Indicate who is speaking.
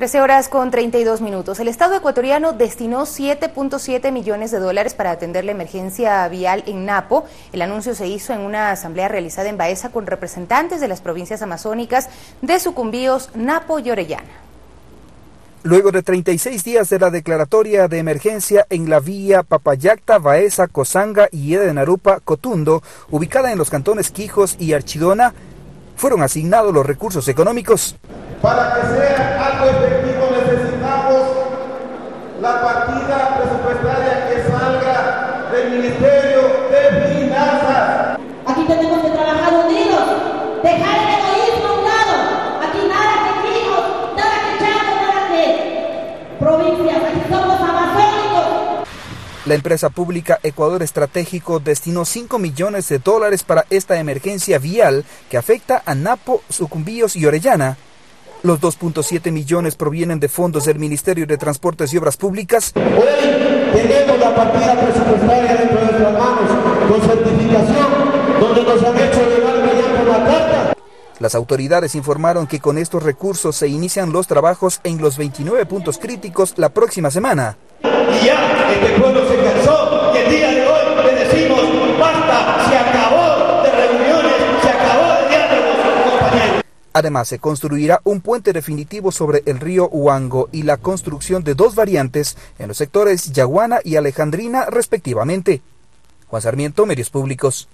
Speaker 1: 13 horas con 32 minutos. El Estado ecuatoriano destinó 7.7 millones de dólares para atender la emergencia vial en Napo. El anuncio se hizo en una asamblea realizada en Baeza con representantes de las provincias amazónicas de Sucumbíos, Napo y Orellana.
Speaker 2: Luego de 36 días de la declaratoria de emergencia en la vía Papayacta, Baeza, Cosanga y Edenarupa, Cotundo, ubicada en los cantones Quijos y Archidona, fueron asignados los recursos económicos.
Speaker 3: Para que sea algo efectivo necesitamos la partida presupuestaria que salga del Ministerio de Finanzas.
Speaker 4: Aquí tenemos que trabajar unidos, dejar el egoísmo a un lado. Aquí nada que hijos, nada que Chaco, nada que provincias, aquí somos amazónicos.
Speaker 2: La empresa pública Ecuador Estratégico destinó 5 millones de dólares para esta emergencia vial que afecta a Napo, Sucumbíos y Orellana los 2.7 millones provienen de fondos del Ministerio de Transportes y Obras Públicas.
Speaker 3: Hoy tenemos la partida presupuestaria dentro de nuestras manos con certificación, donde nos han hecho llegar mediante una carta.
Speaker 2: Las autoridades informaron que con estos recursos se inician los trabajos en los 29 puntos críticos la próxima semana.
Speaker 3: Y ya este pueblo se cansó y el día de hoy
Speaker 2: Además, se construirá un puente definitivo sobre el río Huango y la construcción de dos variantes en los sectores Yaguana y Alejandrina, respectivamente. Juan Sarmiento, Medios Públicos.